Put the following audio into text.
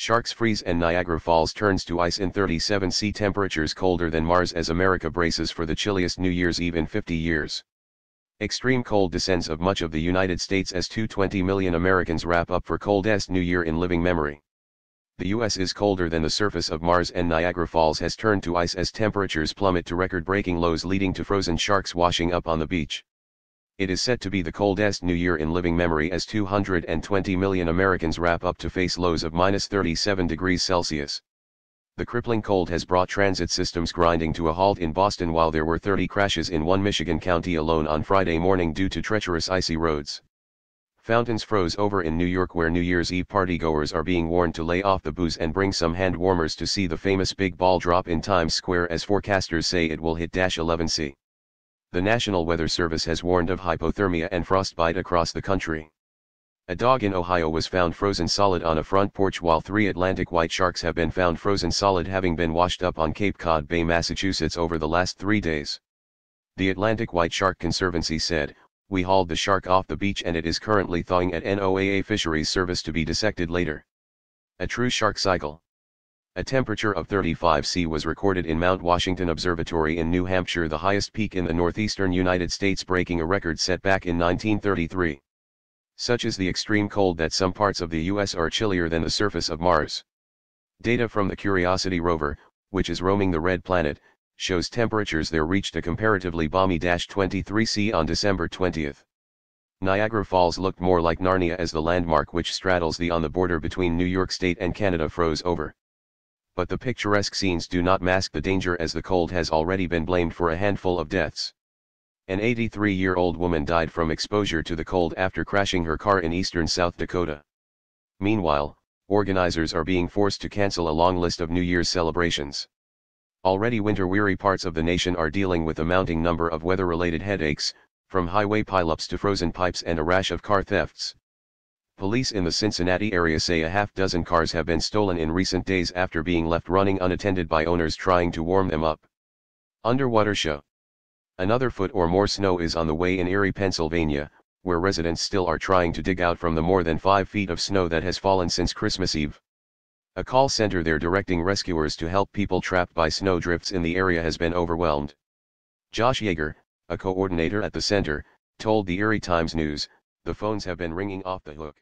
Sharks freeze and Niagara Falls turns to ice in 37 C temperatures colder than Mars as America braces for the chilliest New Year's Eve in 50 years. Extreme cold descends of much of the United States as 220 million Americans wrap up for coldest New Year in living memory. The US is colder than the surface of Mars and Niagara Falls has turned to ice as temperatures plummet to record-breaking lows leading to frozen sharks washing up on the beach. It is said to be the coldest New Year in living memory as 220 million Americans wrap up to face lows of minus 37 degrees Celsius. The crippling cold has brought transit systems grinding to a halt in Boston while there were 30 crashes in one Michigan county alone on Friday morning due to treacherous icy roads. Fountains froze over in New York where New Year's Eve partygoers are being warned to lay off the booze and bring some hand warmers to see the famous big ball drop in Times Square as forecasters say it will hit 11C. The National Weather Service has warned of hypothermia and frostbite across the country. A dog in Ohio was found frozen solid on a front porch while three Atlantic white sharks have been found frozen solid having been washed up on Cape Cod Bay, Massachusetts over the last three days. The Atlantic White Shark Conservancy said, we hauled the shark off the beach and it is currently thawing at NOAA Fisheries Service to be dissected later. A true shark cycle. A temperature of 35 C was recorded in Mount Washington Observatory in New Hampshire the highest peak in the northeastern United States breaking a record set back in 1933. Such is the extreme cold that some parts of the US are chillier than the surface of Mars. Data from the Curiosity rover, which is roaming the red planet, shows temperatures there reached a comparatively balmy 23 C on December 20. Niagara Falls looked more like Narnia as the landmark which straddles the on the border between New York State and Canada froze over but the picturesque scenes do not mask the danger as the cold has already been blamed for a handful of deaths. An 83-year-old woman died from exposure to the cold after crashing her car in eastern South Dakota. Meanwhile, organizers are being forced to cancel a long list of New Year's celebrations. Already winter-weary parts of the nation are dealing with a mounting number of weather-related headaches, from highway pileups to frozen pipes and a rash of car thefts. Police in the Cincinnati area say a half dozen cars have been stolen in recent days after being left running unattended by owners trying to warm them up. Underwater show. Another foot or more snow is on the way in Erie, Pennsylvania, where residents still are trying to dig out from the more than 5 feet of snow that has fallen since Christmas Eve. A call center there directing rescuers to help people trapped by snow drifts in the area has been overwhelmed. Josh Yeager, a coordinator at the center, told the Erie Times News, the phones have been ringing off the hook.